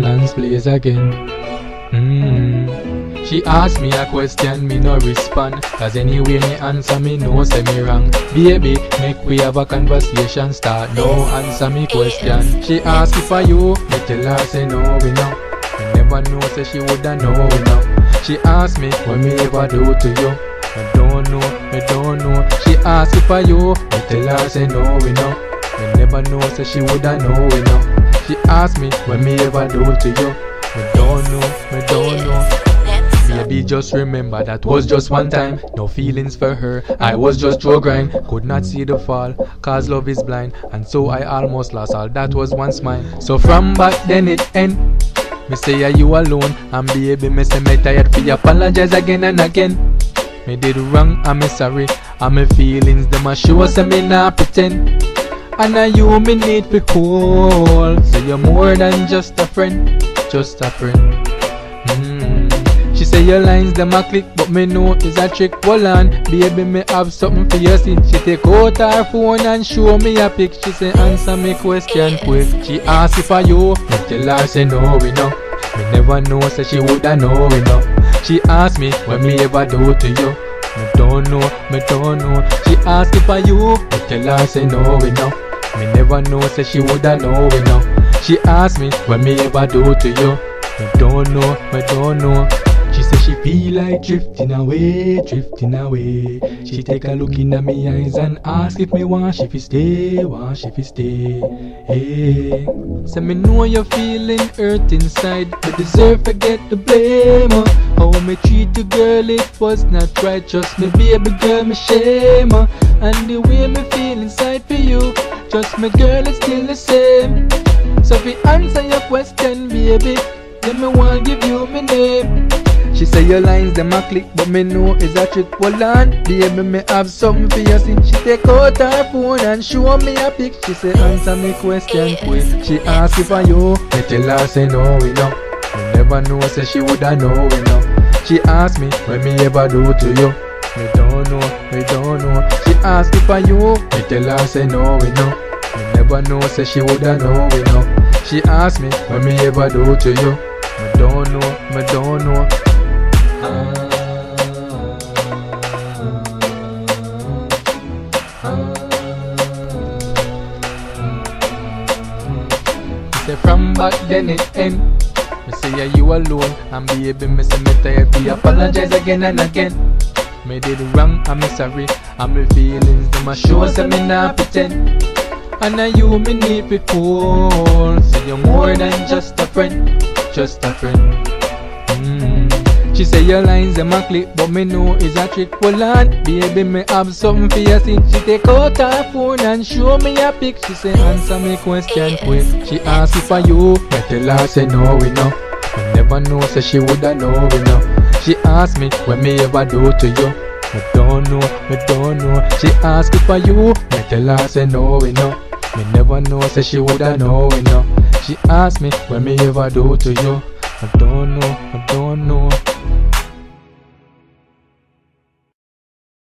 dance place again. Mm. She ask me a question, me no respond. Cause anyway me answer me no say me wrong. Baby, make we have a conversation start. No answer me question. She ask if I you, me tell her say no we know. Me never know say she woulda know we know. She ask me what me ever do to you. I don't know, me don't know. She ask if I you, me tell her say no we know. Me never know say she woulda know we know. She ask me what me ever do to you. Me don't know, me don't know. Maybe just remember that was just one time. No feelings for her, I was just Joe grind. Could not see the fall, cause love is blind. And so I almost lost all that was once mine. So from back then it end. Me say, are you alone? And baby, me say, me tired for you apologize again and again. Me did wrong, I'm sorry. And my feelings, them a show, so me not pretend. And now you me need to call. So you're more than just a friend, just a friend. Mm. She say your lines them a click, but me know it's a trick. Hold on, baby, me have something for you. See, she take out her phone and show me a pic. She say answer me question quick. She ask if I you, me tell her say no we know. Me never know, say she woulda know we know. She ask me what me ever do to you. Me don't know, me don't know. She ask if I you, me tell her say no we know. Me never know, say she woulda know we know. She ask me what me ever do to you. Me don't know, me don't know. She say she feel like drifting away, drifting away. She take a look in me eyes and ask if me want she fi stay, want she fi stay. Hey. Say me know you're feeling hurt inside, but deserve to get the blame. How me treat the girl, it was not right. Just me, baby girl, me shame. uh. And the way me feel inside for you, just me, girl, it's still the same. So if you answer your question, baby, let me want give you my name. She say your lines them a click, but me know is a trick. Hold on, baby, me have something for you. See, she take out her phone and show me a pic. She say answer me question quick. She ask if I you, me tell her say no we know. Me never know, say she woulda know we know. She ask me what me ever do to you. Don't know, me don't know. She asked if I you, me tell her say no we know. Me never know, say she woulda know we know. She asked me what me ever do to you. Me don't know, me don't know. Say from back then it end. Me say yeah, you alone and baby me say me tired. Be apologize again and again. Me did wrong, I'm sorry. And my feelings them a show say me not pretend. And now you me need call. Say you're more than just a friend, just a friend. Mm. She say your lines them a click, but me know is a trick. Hold on, baby, me have something for you. See, she take out her phone and show me a pic. She say answer me question quick. She ask if I you, me tell her say no we know. Me never know, say she woulda know we know. She ask me what me ever do to you. Me don't know, me don't know. She ask if I you, me tell her say no we know. Me never know, say she woulda know we know. She ask me what me ever do to you. I don't know, I don't know.